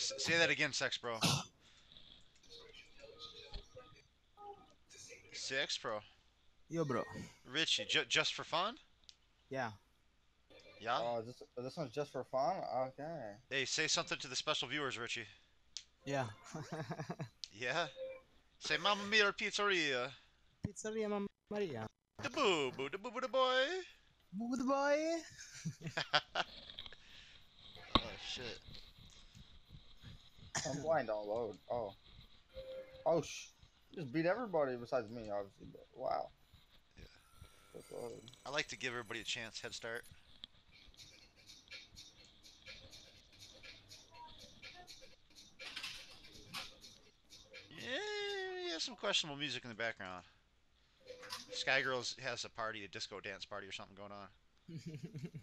s- say that again, Sex Bro. Sex Pro. Yo, bro. Richie, ju- just for fun? Yeah. Yeah? Oh, this this one's just for fun. Okay. Hey, say something to the special viewers, Richie. Yeah. Yeah? Say Mamma Mia Pizzeria. Pizzeria Mamma Maria. The boo boo, the boo boo, the boy. Good boy. Oh, shit. I'm blind don't load. Oh. Oh sh. Just beat everybody besides me, obviously. But wow. Yeah. I like to give everybody a chance, head start. Yeah, yeah, some questionable music in the background. Sky Girls has a party, a disco dance party or something going on.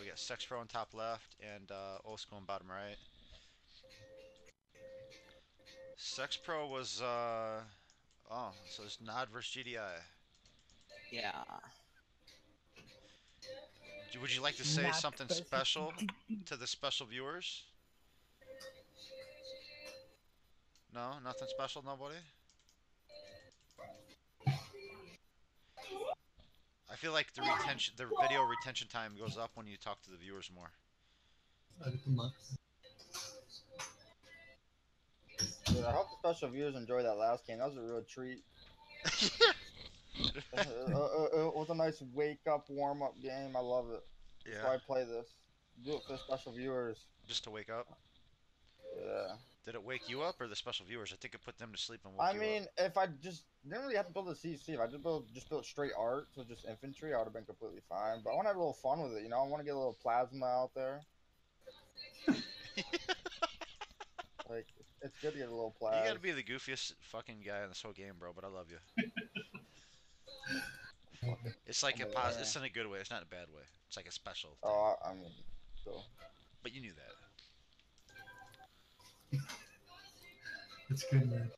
Alright, we got Sex Pro on top left and uh, Old School on bottom right. Sex Pro was, uh, oh, so it's Nod versus GDI. yeah. Would you like to say Not something versus special to the special viewers? No, nothing special, nobody. I feel like the retention, the video retention time goes up when you talk to the viewers more. Dude, I hope the special viewers enjoy that last game. That was a real treat. uh, uh, uh, it was a nice wake up, warm up game. I love it. That's why I play this. Do it for the special viewers. just to wake up. Yeah. Did it wake you up or the special viewers? I think it put them to sleep and woke I you mean, up. if I just didn't really have to build a CC, if I just built just built straight art, so just infantry, I would have been completely fine. But I want to have a little fun with it, you know. I want to get a little plasma out there. Like, it's good to get a little plasma. You gotta be the goofiest fucking guy in this whole game, bro. But I love you. It's like a positive. It's in a good way. It's not a bad way. It's like a special. Oh, thing. Oh, I, I mean, so But you knew that. It's good, man.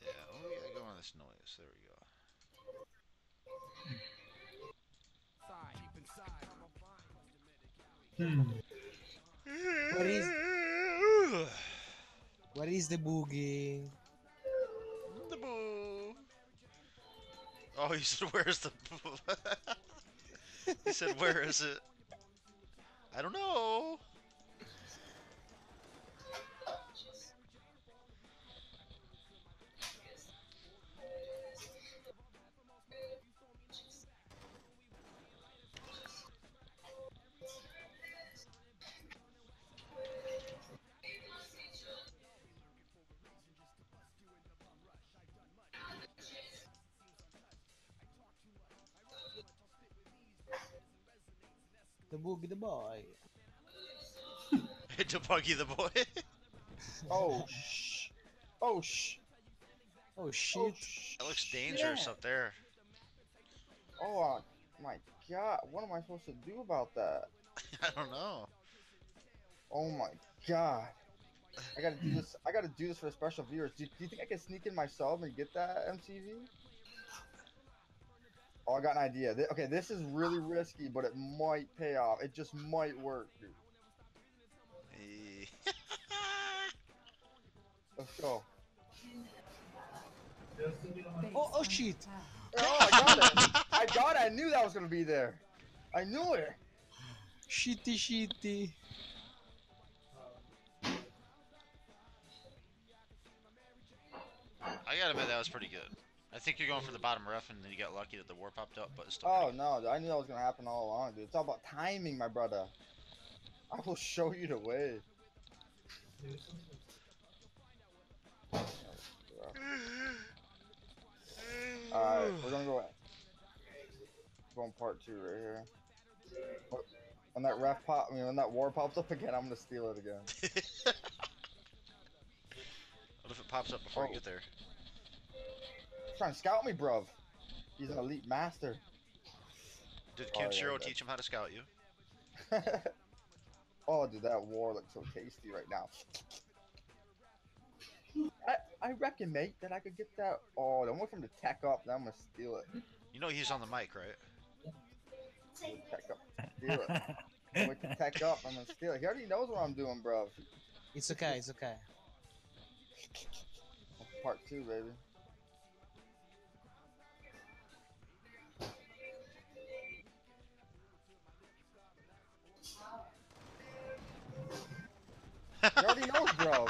Yeah, well, we gotta go on this noise. There we go. Hmm. What is what is the boogie? the boo? Oh, he said, "Where's the?" boo?" he said, "Where is it?" I don't know. The boogie the boy. to Buggy the boy. oh shh, oh shh, Oh shit. oh shh. that looks dangerous up there. Oh uh, my god, what am I supposed to do about that? I don't know. Oh my god. I gotta do this. I gotta do this for the special viewers. Do, do you think I can sneak in myself and get that MCV? Oh, I got an idea. Th- Okay, this is really risky, but it might pay off. It just might work, dude. Eh. Let's go. Oh oh shit. Oh, I got it. I got it. I knew that was gonna be there. I knew it. Shitty shitty. I gotta admit that was pretty good. I think you're going for the bottom ref, and then you got lucky that the war popped up, but it's still. Oh no, I knew that was gonna happen all along, dude. It's all about timing, my brother. I will show you the way. Alright, we're gonna go going part two right here. When that ref pop, I mean, when that war pops up again, I'm gonna steal it again. what if it pops up before Oh. you get there? He's trying to scout me, bruv. He's an elite master. Did Oh, yeah, teach him how to scout you? oh, dude, that war looks so tasty right now. I, I reckon, mate, that I could get that. Oh, I'm waiting for him to tech up, then I'm gonna steal it. You know he's on the mic, right? Tech up. steal it. I'm gonna tech up. I'm gonna steal it. He already knows what I'm doing, bro. It's okay, it's okay. Part two, baby. He already knows, bro.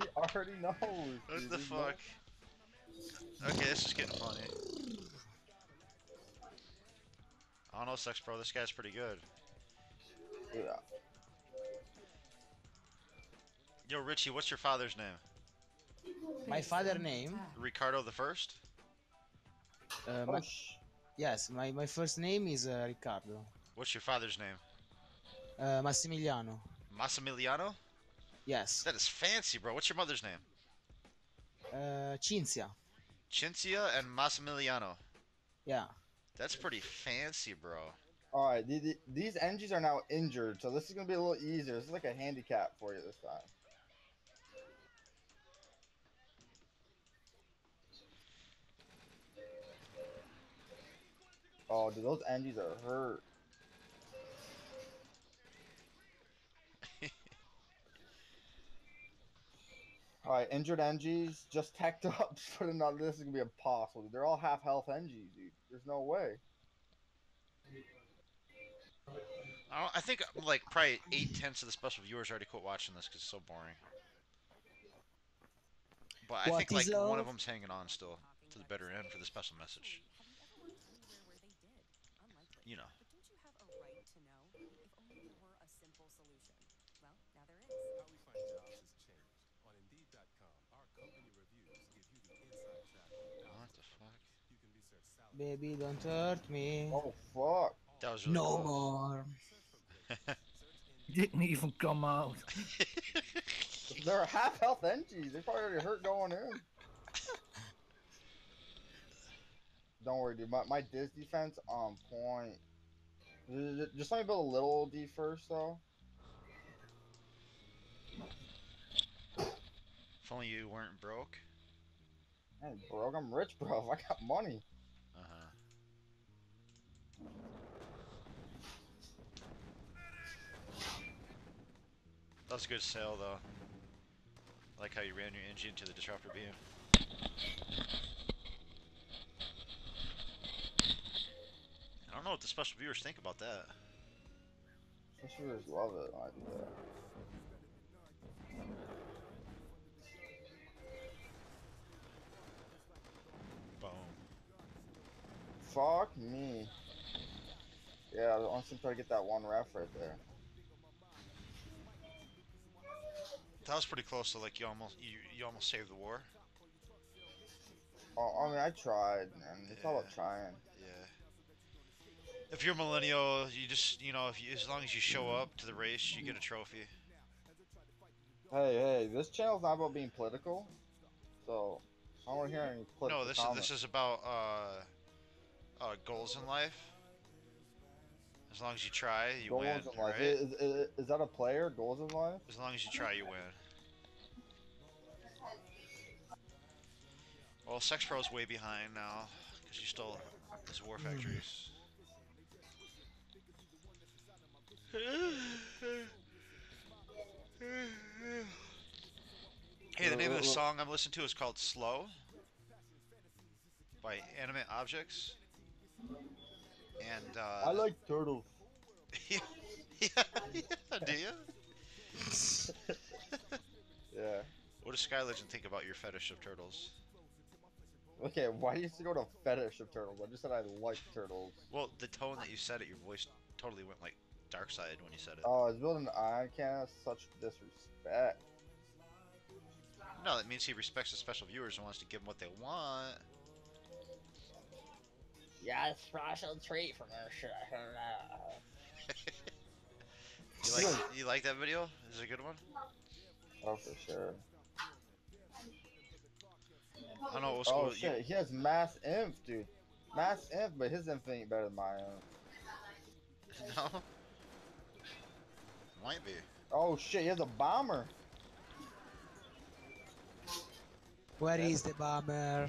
He already knows. What dude. the There's no- fuck? Okay, this is getting funny. I don't know, Sex Bro. This guy's pretty good. Yeah. Yo, Richie, what's your father's name? My father name, Ricardo the First? uh, Oh, my, yes, my, my first name is uh, Riccardo. What's your father's name? Uh, Massimiliano. Massimiliano? Yes. That is fancy, bro. What's your mother's name? Uh, Cinzia. Cinzia and Massimiliano. Yeah. That's pretty fancy, bro. All right, the, the, these NGs are now injured, so this is gonna be a little easier. This is like a handicap for you this time. Oh, dude, those NGs are hurt. All right, injured NGs just teched up. Just putting on this is gonna be impossible. Dude. They're all half health NGs, dude. There's no way. I, don't, I think like probably eight tenths of the special viewers already quit watching this because it's so boring. But I What think like is one of them's hanging on still to the better end for the special message. You know. But don't you have a right to know? If only there were a simple solution. Well, now there is. How we find jobs has changed. On Indeed.com, our company reviews give you the inside track on What jobs. the fuck? You can be searched salary. Baby, don't hurt me. Oh fuck. That was really No cool. more. Search for great. Search Didn't even come out. They're half health NGs. They probably already hurt going in. Don't worry, dude. My, my Diz defense on point. Ju- ju- Just let me build a little D first, though. if only you weren't broke. Hey, broke. I'm rich, bro. I got money. That was a good sale though. I like how you ran your engine into the disruptor beam. I don't know what the special viewers think about that. Especially just love it. do that. Boom. Fuck me. Yeah, I want to try to get that one ref right there. That was pretty close to like you almost you, you almost saved the war. Oh, I mean, I tried, man. It's all about trying. Yeah. If you're a millennial, you just you know if you, as long as you show up to the race, you get a trophy. Hey, hey, this channel's not about being political, so I don't want to hear any political No, this is comments. this is about uh, uh, goals in life. As long as you try, you goals win. in life. Right? Is, is, is that a player? Goals in life? As long as you try, you win. Well, Sex Pro's way behind now because you stole his war factories. Hey, the name of the song I'm listening to is called Slow by Animate Objects. And uh, I like turtles. yeah, yeah, yeah, do you? Yeah. What does Sky Legend think about your fetish of turtles? Okay, why do you go to fetish of turtles? I just said I like turtles. Well, the tone that you said it, your voice totally went like dark side when you said it. Oh, it's building an cannon. Such disrespect. No, that means he respects the special viewers and wants to give them what they want. Yeah, it's special treat from her shit. You like you like that video? Is it a good one? Oh, for sure. I don't know what school Oh you- shit, he has mass inf, dude. Mass inf, but his inf ain't better than my inf. No. Might be. Oh shit, he has a bomber. Where is the bomber?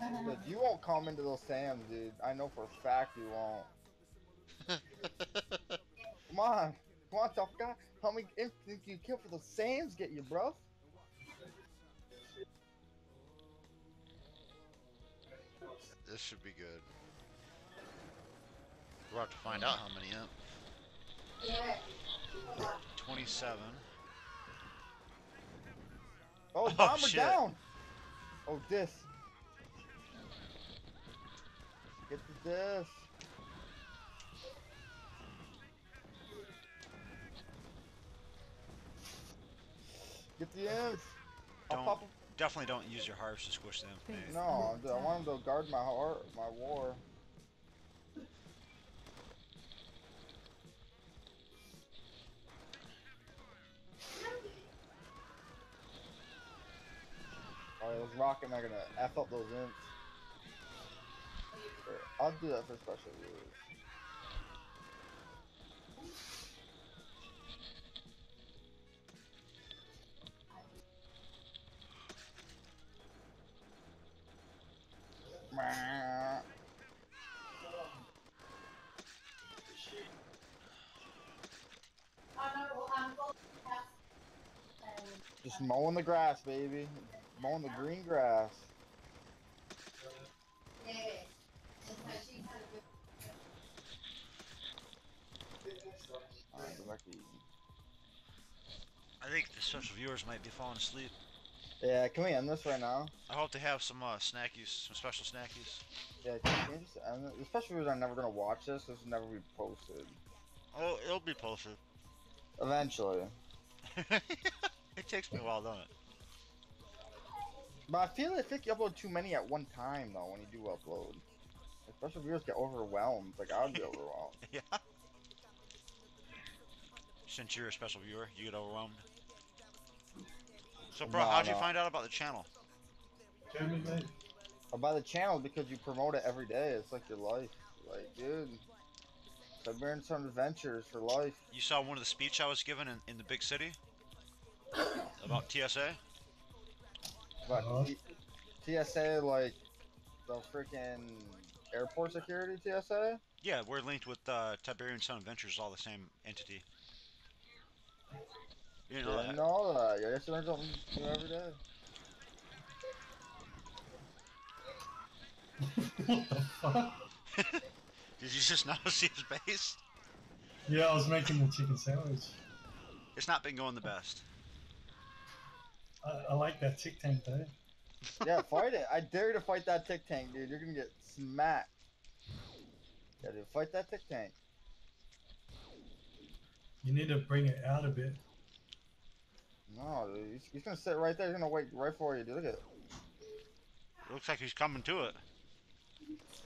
Dude, you won't come into those Sams, dude. I know for a fact you won't. Come on. Come on, tough guy. How many instants you kill for those Saiyans get you, bro? This should be good. We'll have to find out how many up. 27. Oh, Oh, bomber shit. down. Oh, this. Get the this. Get the imps. Don't- pop Definitely don't use your harps to squish them. Hey. No, I'm- want him to guard my heart, my war. Oh, those rocket are gonna f up those imps. I'll do that for special viewers. Just mowing the grass, baby. Mowing the green grass. The special viewers might be falling asleep. Yeah, can we end this right now? I hope they have some uh, snackies, some special snackies. Yeah, just it? Especially because I'm never gonna watch this. This will never be posted. Oh, it'll be posted. Eventually. it takes me a while, don't it? But I feel I think you upload too many at one time though when you do upload. Especially viewers get overwhelmed. Like I would be overwhelmed. yeah. Since you're a special viewer, you get overwhelmed. So, bro, No, how'd you find out about the channel? Jeremy, mate. The channel because you promote it every day. It's like your life. Like, dude. Tiberian Sun Adventures for life. You saw one of the speech I was given in, in the big city about TSA. But Uh-huh. TSA, like, the freaking airport security TSA? Yeah, we're linked with uh, Tiberian Sun Adventures, all the same entity. You didn't know Didn't that? know that. You guess you learn something new every day. what the fuck? Did you just not see his base? Yeah, I was making the chicken sandwich. It's not been going the best. I, I like that tick tank though. Yeah, fight it. I dare you to fight that tick tank, dude. You're gonna get smacked. Yeah, dude, fight that tick tank. You need to bring it out a bit. No, dude, he's, he's gonna sit right there. He's gonna wait right for you, dude. Look at it. It looks like he's coming to it.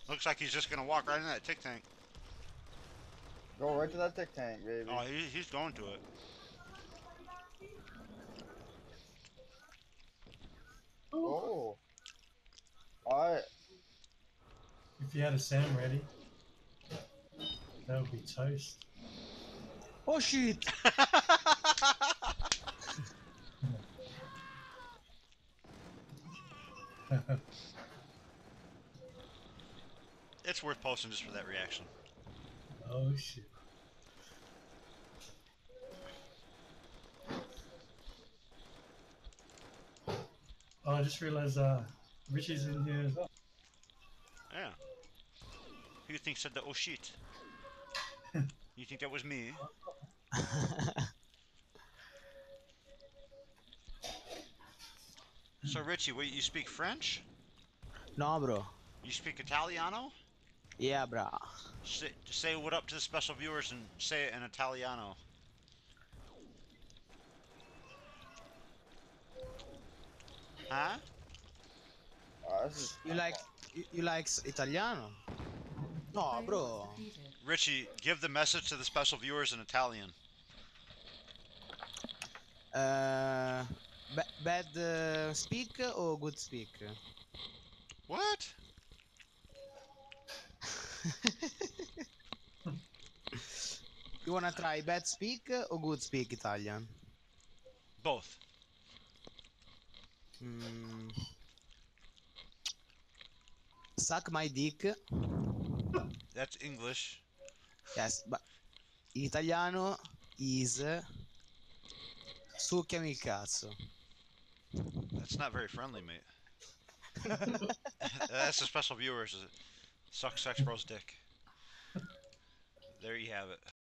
Looks like he's just gonna walk right in that tick tank. Go right to that tick tank, baby. Oh, he, he's going to it. Oh. Alright. If you had a Sam ready, that would be toast. Oh shit! worth posting just for that reaction. oh shit. Oh, I just realized uh, Richie's in here as well. Yeah. Who you think said the oh shit? you think that was me? So Richie, wait, you speak French? no, bro. You speak Italiano? Yeah, bro. Say, say what up to the special viewers and say it in Italiano. Huh? Uh, is You like you, you like s- Italiano? No, bro. Richie, give the message to the special viewers in Italian. Uh, ba- bad uh, speak or good speak? What? You wanna try bad speak or good speak Italian? Both. Mm. Suck my dick. That's English. Yes, but in italiano is succhiami il cazzo. That's not very friendly, mate. That's the special viewers. is Suck Sex Bro's dick. There you have it.